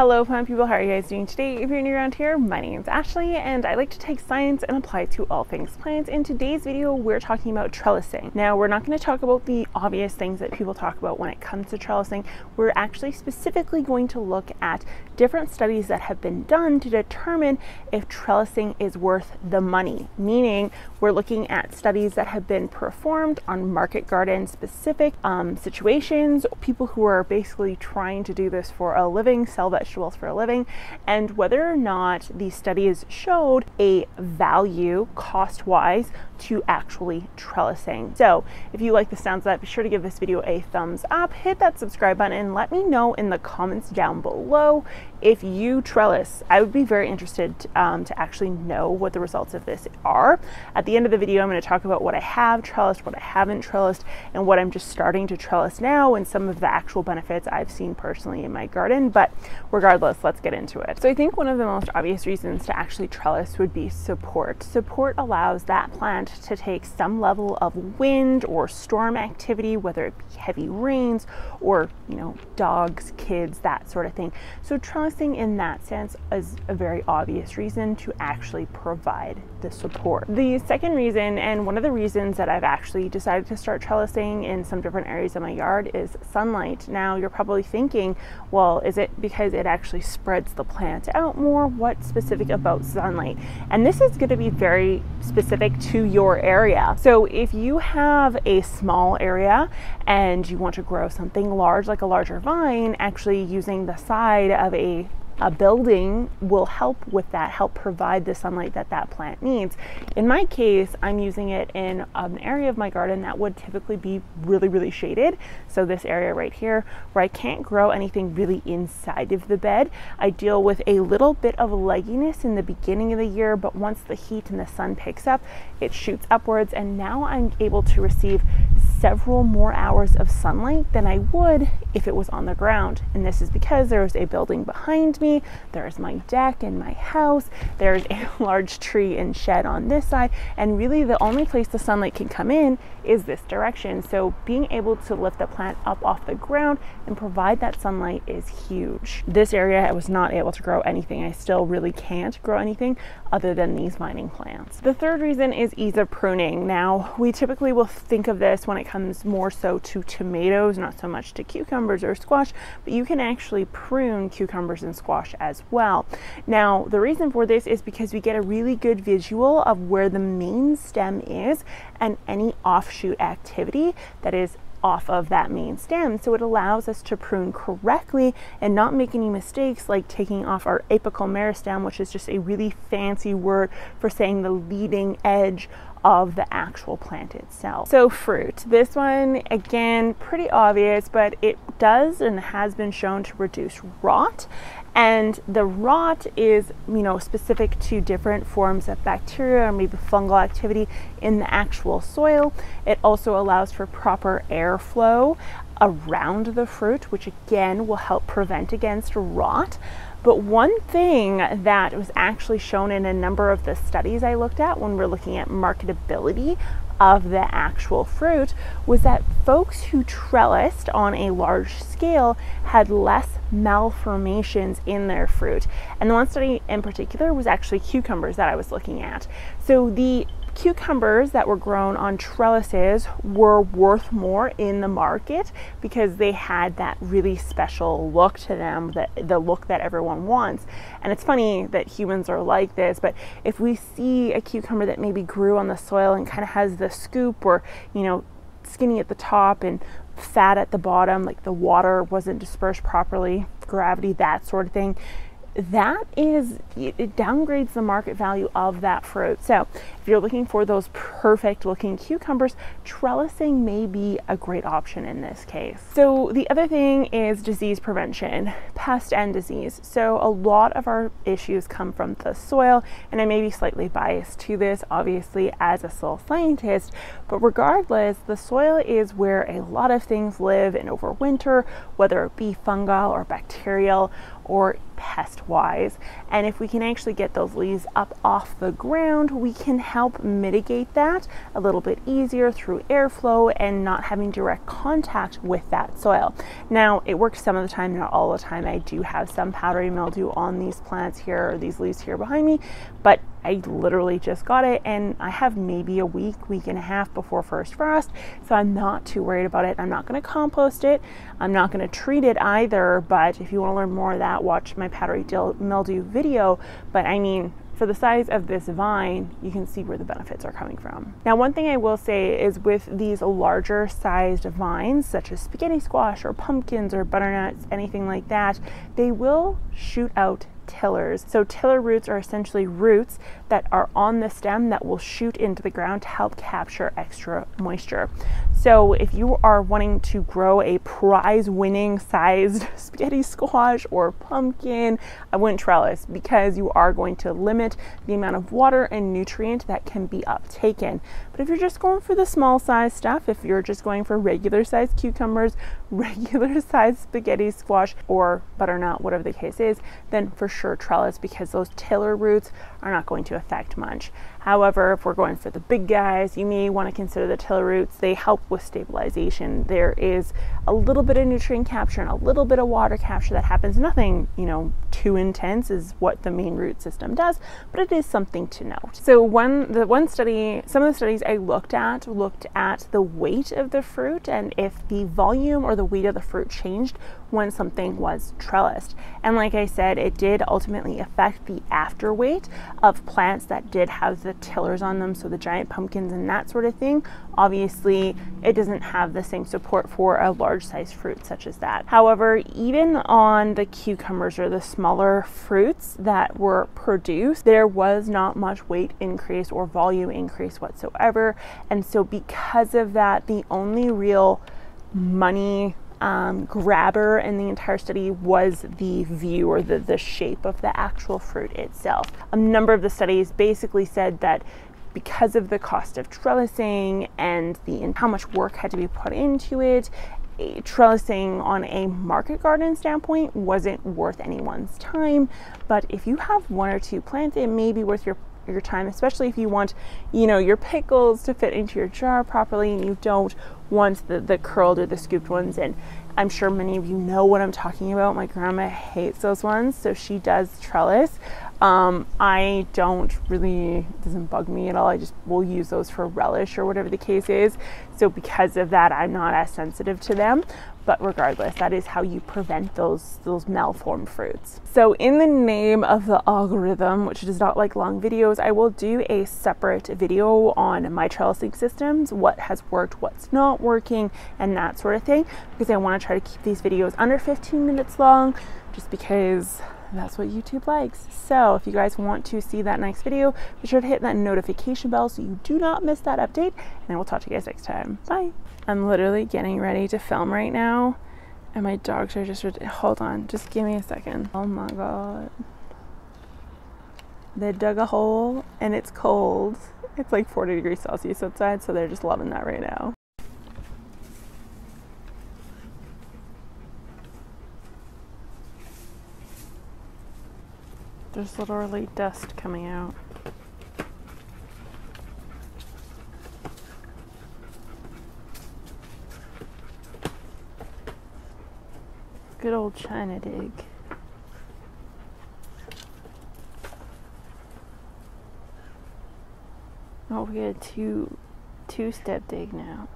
Hello plant people, how are you guys doing today? If you're new around here, my name is Ashley and I like to take science and apply it to all things plants. In today's video, we're talking about trellising. Now, we're not going to talk about the obvious things that people talk about when it comes to trellising. We're actually specifically going to look at different studies that have been done to determine if trellising is worth the money, meaning we're looking at studies that have been performed on market garden specific um, situations, people who are basically trying to do this for a living, sell vegetables for a living, and whether or not these studies showed a value cost wise to actually trellising. So if you like the sounds of that, be sure to give this video a thumbs up, hit that subscribe button, and let me know in the comments down below if you trellis. I would be very interested um, to actually know what the results of this are. At the end of the video, I'm going to talk about what I have trellised, what I haven't trellised, and what I'm just starting to trellis now, and some of the actual benefits I've seen personally in my garden. But regardless, let's get into it. So I think one of the most obvious reasons to actually trellis would be support. Support allows that plant to take some level of wind or storm activity, whether it be heavy rains or, you know, dogs, kids, that sort of thing. So trellising in that sense is a very obvious reason to actually provide the support. The second reason, and one of the reasons that I've actually decided to start trellising in some different areas of my yard is sunlight. Now you're probably thinking, well, is it because it actually spreads the plant out more? What's specific about sunlight? And this is going to be very specific to your your area. So if you have a small area and you want to grow something large like a larger vine, actually using the side of a a building will help with that, help provide the sunlight that that plant needs. In my case, I'm using it in an area of my garden that would typically be really, really shaded. So this area right here, where I can't grow anything really inside of the bed, I deal with a little bit of legginess in the beginning of the year, but once the heat and the sun picks up, it shoots upwards and now I'm able to receive several more hours of sunlight than I would if it was on the ground. And this is because there's a building behind me, there's my deck and my house, there's a large tree and shed on this side, and really the only place the sunlight can come in is this direction. So being able to lift the plant up off the ground and provide that sunlight is huge. This area I was not able to grow anything. I still really can't grow anything other than these vining plants. The third reason is ease of pruning. Now, we typically will think of this when it comes more so to tomatoes, not so much to cucumbers or squash, but you can actually prune cucumbers and squash as well. Now, the reason for this is because we get a really good visual of where the main stem is and any offshoot activity that is off of that main stem. So it allows us to prune correctly and not make any mistakes like taking off our apical meristem, which is just a really fancy word for saying the leading edge of the actual plant itself. So fruit, this one again pretty obvious, but it does and has been shown to reduce rot and the rot is you know specific to different forms of bacteria or maybe fungal activity in the actual soil. It also allows for proper airflow around the fruit which again will help prevent against rot but one thing that was actually shown in a number of the studies I looked at when we're looking at marketability of the actual fruit was that folks who trellised on a large scale had less malformations in their fruit. And the one study in particular was actually cucumbers that I was looking at. So the cucumbers that were grown on trellises were worth more in the market because they had that really special look to them, that the look that everyone wants. And it's funny that humans are like this, but if we see a cucumber that maybe grew on the soil and kind of has the scoop or, you know, skinny at the top and fat at the bottom, like the water wasn't dispersed properly, gravity, that sort of thing, that is, it downgrades the market value of that fruit. So if you're looking for those perfect looking cucumbers, trellising may be a great option in this case. So the other thing is disease prevention, pest and disease. So a lot of our issues come from the soil, and I may be slightly biased to this, obviously, as a soil scientist, but regardless, the soil is where a lot of things live and overwinter, whether it be fungal or bacterial or pest wise. And if we can actually get those leaves up off the ground, we can help mitigate that a little bit easier through airflow and not having direct contact with that soil. Now, it works some of the time, not all the time. I do have some powdery mildew on these plants here, or these leaves here behind me, but I literally just got it and I have maybe a week, week and a half before first frost, so I'm not too worried about it. I'm not going to compost it. I'm not going to treat it either, but if you want to learn more of that, watch my powdery mildew video. But I mean, for the size of this vine, you can see where the benefits are coming from. Now, one thing I will say is with these larger sized vines, such as spaghetti squash or pumpkins or butternuts, anything like that, they will shoot out tillers. So tiller roots are essentially roots that are on the stem that will shoot into the ground to help capture extra moisture. So if you are wanting to grow a prize winning sized spaghetti squash or pumpkin, I wouldn't trellis because you are going to limit the amount of water and nutrient that can be uptaken. But if you're just going for the small size stuff, if you're just going for regular sized cucumbers, regular sized spaghetti squash or butternut, whatever the case is, then for trellis because those tiller roots are not going to affect much. However, if we're going for the big guys, you may want to consider the tiller roots. They help with stabilization. There is a little bit of nutrient capture and a little bit of water capture that happens. Nothing, you know, too intense is what the main root system does, but it is something to note. So one the one study, some of the studies I looked at looked at the weight of the fruit and if the volume or the weight of the fruit changed when something was trellised. And like I said, it did ultimately affect the after weight of plants that did have the tillers on them, so the giant pumpkins and that sort of thing. Obviously, it doesn't have the same support for a large size fruit such as that. However, even on the cucumbers or the smaller fruits that were produced, there was not much weight increase or volume increase whatsoever. And so, because of that, the only real money um, grabber in the entire study was the view or the, the shape of the actual fruit itself. A number of the studies basically said that because of the cost of trellising and the and how much work had to be put into it trellising on a market garden standpoint wasn't worth anyone's time but if you have one or two plants it may be worth your your time especially if you want you know your pickles to fit into your jar properly and you don't want the, the curled or the scooped ones in. I'm sure many of you know what I'm talking about. My grandma hates those ones, so she does trellis. Um, I don't really, doesn't bug me at all. I just will use those for relish or whatever the case is. So because of that, I'm not as sensitive to them. But regardless, that is how you prevent those those malformed fruits. So in the name of the algorithm, which does not like long videos, I will do a separate video on my trellising systems, what has worked, what's not working, and that sort of thing, because I want to try to keep these videos under 15 minutes long, just because that's what YouTube likes. So if you guys want to see that next video, be sure to hit that notification bell so you do not miss that update. And I will talk to you guys next time. Bye. I'm literally getting ready to film right now. And my dogs are just, hold on, just give me a second. Oh my God. They dug a hole and it's cold. It's like 40 degrees Celsius outside, so they're just loving that right now. There's literally dust coming out. Good old China dig. Oh, we got a two two step dig now.